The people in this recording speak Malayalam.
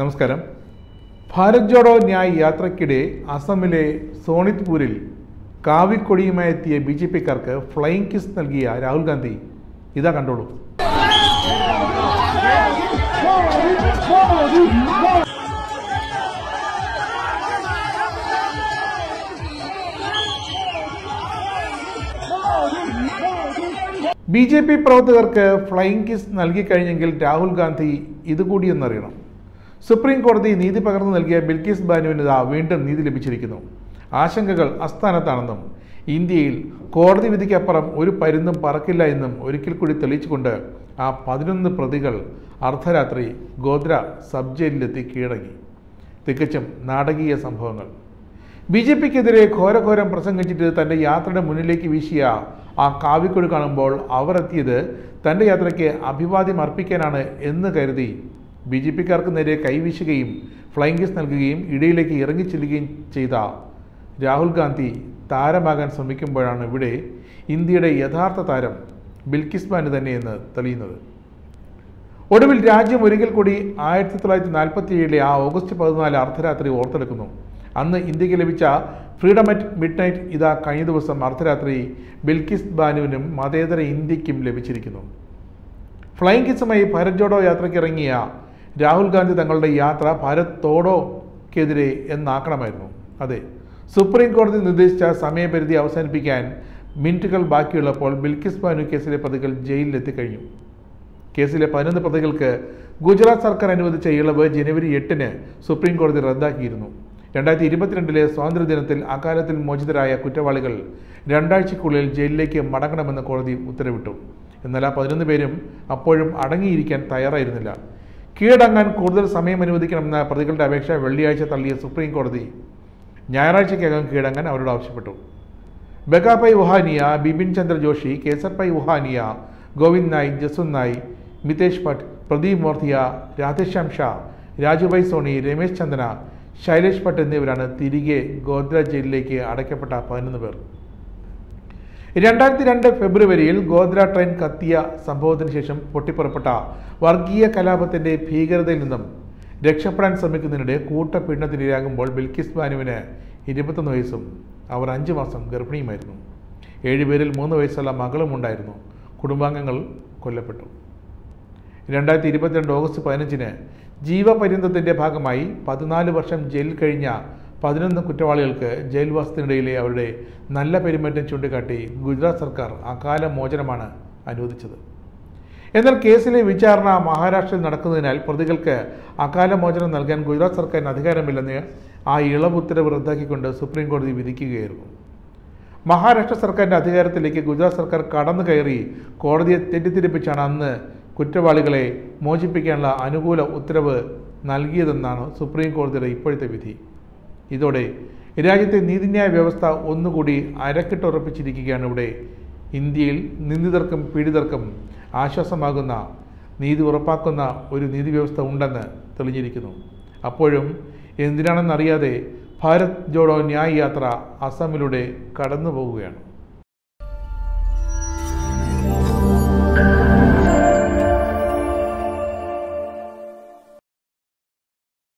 നമസ്കാരം. ഭാരത് ജോഡോ ന്യായ് യാത്രയ്ക്കിടെ അസമിലെ സോണിത്പൂരിൽ കാവിക്കൊടിയുമായി എത്തിയ ബി ജെ പിക്കാർക്ക് ഫ്ലൈയിങ് കിസ് നൽകിയ രാഹുൽ ഗാന്ധി. ഇതാ കണ്ടോളൂ. ബി ജെ പി പ്രവർത്തകർക്ക് ഫ്ലൈയിങ് കിസ് നൽകിക്കഴിഞ്ഞെങ്കിൽ രാഹുൽ ഗാന്ധി ഇതുകൂടി എന്നറിയണം. സുപ്രീം കോടതി നീതി പകർന്നു നൽകിയ ബിൽക്കിസ് ബാനുവിന് വീണ്ടും നീതി ലഭിച്ചിരിക്കുന്നു. ആശങ്കകൾ അസ്ഥാനത്താണെന്നും ഇന്ത്യയിൽ കോടതി വിധിക്കപ്പുറം ഒരു പരുന്നും പറക്കില്ല എന്നും ഒരിക്കൽ കൂടി തെളിയിച്ചുകൊണ്ട് ആ പതിനൊന്ന് പ്രതികൾ അർദ്ധരാത്രി ഗോദ്ര സബ് ജയിലിലെത്തി കീഴടങ്ങി. തികച്ചും നാടകീയ സംഭവങ്ങൾ. ബി ജെ പിക്കെതിരെ ഘോരഘോരം പ്രസംഗിച്ചിട്ട് തന്റെ യാത്രയുടെ മുന്നിലേക്ക് വീശിയ ആ കാവിക്കൊടി കാണുമ്പോൾ അവർ എത്തിയത് തന്റെ യാത്രയ്ക്ക് അഭിവാദ്യം അർപ്പിക്കാനാണ് എന്ന് കരുതി ബി ജെ പിക്കാർക്ക് നേരെ കൈവീശുകയും ഫ്ലൈങ് കിസ് നൽകുകയും ഇടയിലേക്ക് ഇറങ്ങിച്ചെല്ലുകയും ചെയ്ത രാഹുൽ ഗാന്ധി താരമാകാൻ ശ്രമിക്കുമ്പോഴാണ് ഇവിടെ ഇന്ത്യയുടെ യഥാർത്ഥ താരം ബിൽക്കിസ് ബാന് തന്നെയെന്ന് തെളിയുന്നത്. ഒടുവിൽ രാജ്യം ഒരിക്കൽ കൂടി ആയിരത്തി തൊള്ളായിരത്തി നാൽപ്പത്തി ഏഴിലെ ആ ഓഗസ്റ്റ് പതിനാല് അർദ്ധരാത്രി ഓർത്തെടുക്കുന്നു. അന്ന് ഇന്ത്യയ്ക്ക് ലഭിച്ച ഫ്രീഡം അറ്റ് മിഡ് നൈറ്റ് ഇതാ കഴിഞ്ഞ ദിവസം അർദ്ധരാത്രി ബിൽക്കിസ് ബാനുവിനും മതേതര ഇന്ത്യക്കും ലഭിച്ചിരിക്കുന്നു. ഫ്ലൈങ് കിസുമായി ഭരജോഡോ ജോഡോ യാത്രയ്ക്ക് ഇറങ്ങിയ രാഹുൽ ഗാന്ധി തങ്ങളുടെ യാത്ര ഭാരത്തോടോക്കെതിരെ എന്നാക്കണമായിരുന്നു. അതെ സുപ്രീം കോടതി നിർദ്ദേശിച്ച സമയപരിധി അവസാനിപ്പിക്കാൻ മിനിറ്റുകൾ ബാക്കിയുള്ളപ്പോൾ ബിൽക്കിസ് ബാനു കേസിലെ പ്രതികൾ ജയിലിലെത്തിക്കഴിഞ്ഞു. കേസിലെ പതിനൊന്ന് പ്രതികൾക്ക് ഗുജറാത്ത് സർക്കാർ അനുവദിച്ച ഇളവ് ജനുവരി എട്ടിന് സുപ്രീം കോടതി റദ്ദാക്കിയിരുന്നു. രണ്ടായിരത്തി ഇരുപത്തിരണ്ടിലെ സ്വാതന്ത്ര്യദിനത്തിൽ അക്കാലത്തിൽ മോചിതരായ കുറ്റവാളികൾ രണ്ടാഴ്ചക്കുള്ളിൽ ജയിലിലേക്ക് മടങ്ങണമെന്ന് കോടതി ഉത്തരവിട്ടു. എന്നാൽ ആ പതിനൊന്ന് പേരും അപ്പോഴും അടങ്ങിയിരിക്കാൻ തയ്യാറായിരുന്നില്ല. കീഴടങ്ങാൻ കൂടുതൽ സമയം അനുവദിക്കണമെന്ന പ്രതികളുടെ അപേക്ഷ വെള്ളിയാഴ്ച തള്ളിയ സുപ്രീം കോടതി ഞായറാഴ്ചയ്ക്കകം കീഴടങ്ങാൻ അവരോട് ആവശ്യപ്പെട്ടു. ബഗാപൈ വുഹാനിയ ബിപിൻ ചന്ദ്ര ജോഷി കേസർപൈ വുഹാനിയ ഗോവിന്ദ് നായ് ജസുൻ നായ് മിതേഷ് ഭട്ട് പ്രദീപ് മോർത്തിയ രാധേശ്യാം ഷാ രാജുഭായ് സോണി രമേശ് ചന്ദന ശൈലേഷ് ഭട്ട് എന്നിവരാണ് തിരികെ ഗോദ്ര ജയിലിലേക്ക് അടയ്ക്കപ്പെട്ട പതിനൊന്ന് പേർ. രണ്ടായിരത്തി രണ്ട് ഫെബ്രുവരിയിൽ ഗോദ്ര ട്രെയിൻ കത്തിയ സംഭവത്തിന് ശേഷം പൊട്ടിപ്പുറപ്പെട്ട വർഗീയ കലാപത്തിന്റെ ഭീകരതയിൽ നിന്നും രക്ഷപ്പെടാൻ ശ്രമിക്കുന്നതിനിടെ കൂട്ടപീഡനത്തിനിരയാകുമ്പോൾ ബിൽക്കിസ് ബാനുവിന് ഇരുപത്തൊന്ന് വയസ്സും അവർ അഞ്ച് മാസം ഗർഭിണിയുമായിരുന്നു. ഏഴുപേരിൽ മൂന്ന് വയസ്സുള്ള മകളും ഉണ്ടായിരുന്നു. കുടുംബാംഗങ്ങൾ കൊല്ലപ്പെട്ടു. രണ്ടായിരത്തി ഇരുപത്തിരണ്ട് ഓഗസ്റ്റ് പതിനഞ്ചിന് ജീവപര്യന്തത്തിന്റെ ഭാഗമായി പതിനാല് വർഷം ജയിൽ കഴിഞ്ഞ പതിനൊന്ന് കുറ്റവാളികൾക്ക് ജയിൽവാസത്തിനിടയിലെ അവരുടെ നല്ല പെരുമാറ്റം ചൂണ്ടിക്കാട്ടി ഗുജറാത്ത് സർക്കാർ അകാല മോചനമാണ് അനുവദിച്ചത്. എന്നാൽ കേസിലെ വിചാരണ മഹാരാഷ്ട്രയിൽ നടക്കുന്നതിനാൽ പ്രതികൾക്ക് അകാല മോചനം നൽകാൻ ഗുജറാത്ത് സർക്കാരിന് അധികാരമില്ലെന്ന് ആ ഇളവ് ഉത്തരവ് റദ്ദാക്കിക്കൊണ്ട് സുപ്രീം കോടതി വിധിക്കുകയായിരുന്നു. മഹാരാഷ്ട്ര സർക്കാരിന്റെ അധികാരത്തിലേക്ക് ഗുജറാത്ത് സർക്കാർ കടന്നു കയറി കോടതിയെ തെറ്റിദ്ധരിപ്പിച്ചാണ് അന്ന് കുറ്റവാളികളെ മോചിപ്പിക്കാനുള്ള അനുകൂല ഉത്തരവ് നൽകിയതെന്നാണ് സുപ്രീം കോടതിയുടെ ഇപ്പോഴത്തെ വിധി. ഇതോടെ രാജ്യത്തെ നീതിന്യായ വ്യവസ്ഥ ഒന്നുകൂടി അരക്കിട്ടുറപ്പിച്ചിരിക്കുകയാണ് ഇവിടെ. ഇന്ത്യയിൽ നിന്ദിതർക്കും പീഡിതർക്കും ആശ്വാസമാകുന്ന നീതി ഉറപ്പാക്കുന്ന ഒരു നീതി വ്യവസ്ഥ ഉണ്ടെന്ന് തെളിഞ്ഞിരിക്കുന്നു. അപ്പോഴും എന്തിനാണെന്നറിയാതെ ഭാരത് ജോഡോ ന്യായ് യാത്ര അസമിലൂടെ കടന്നു പോവുകയാണ്